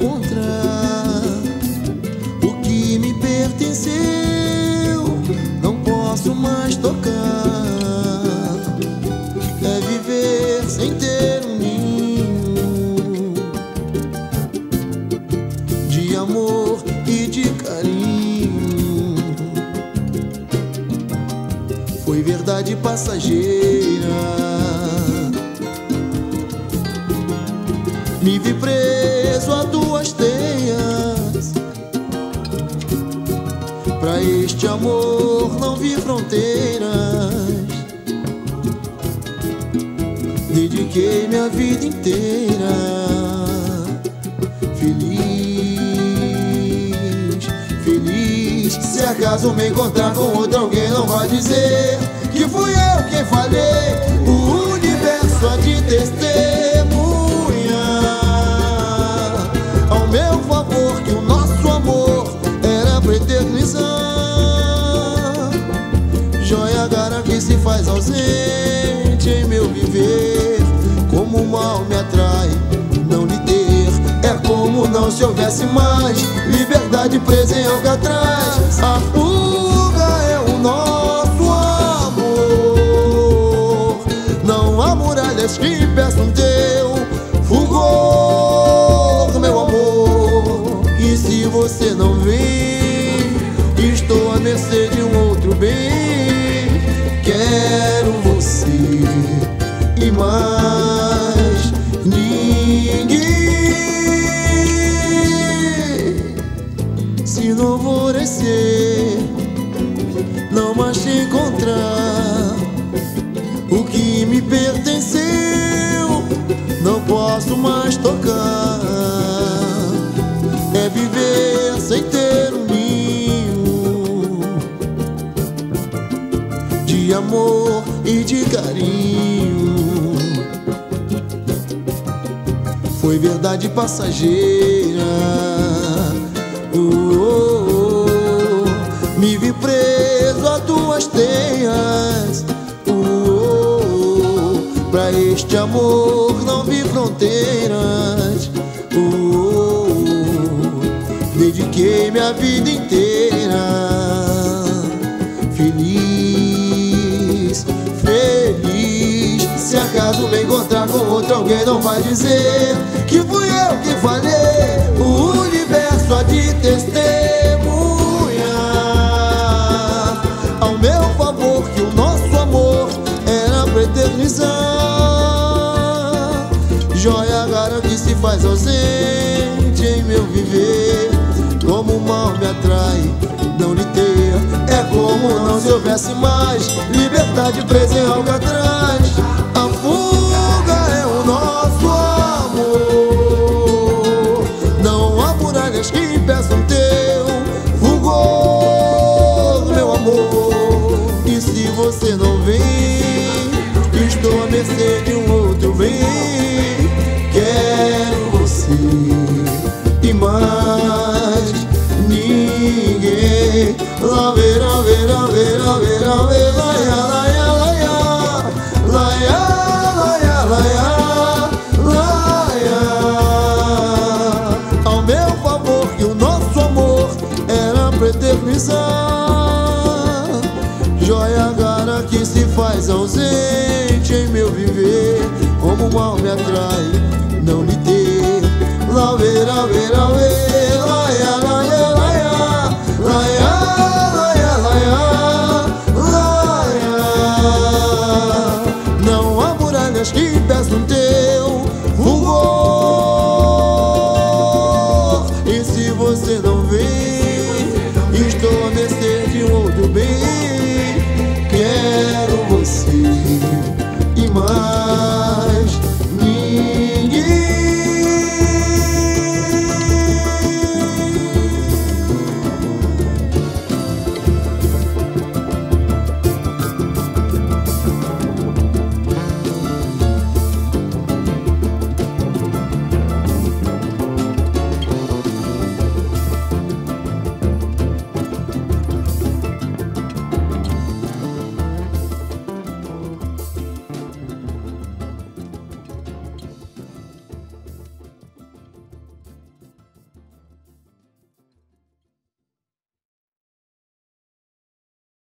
encontrar, o que me pertenceu, não posso mais tocar. É viver sem ter um ninho de amor e de carinho. Foi verdade passageira. Me vi preso a duas teias. Pra este amor não vi fronteiras. Dediquei minha vida inteira. Feliz, feliz. Se acaso me encontrar com outro alguém, não vai dizer que fui eu quem falhei. O universo há de testemunhar. Faz ausente em meu viver. Como o mal me atrai, não lhe ter. É como não se houvesse mais Liberdade presa em Alcatraz A fuga é o nosso amor. Não há muralhas que peçam Se não alvorecer, não mais te encontrar. O que me pertenceu, não posso mais tocar. É viver sem ter um de amor e de carinho. Foi verdade passageira. Oh, oh, oh. Me vi preso a tuas teias. Oh, pra este amor não vi fronteiras. Dediquei minha vida inteira. Outro alguém, não vai dizer que fui eu que falhei. O universo há de testemunhar ao meu favor que o nosso amor era pra eternizar. Joia rara que se faz ausente em meu viver. Como o mal me atrai, não lhe ter É como não se houvesse mais Liberdade presa em Alcatraz A Mercê de um outro bem Quero você e mais ninguém. Lá verá, verá, verá, verá, verá, laia, laia, laia, laia, laia, laia, laia. Ao meu favor que o nosso amor era pra eternizar. como o mal me atrai, não lhe ter. Lauê, lauê, lauê, laia, laia, laia, laia, laia, laia, laia. Não há muralhas que pesam teu rubor. E se você não